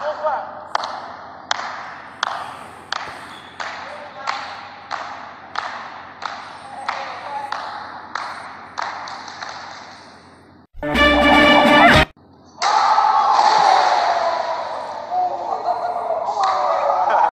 说话。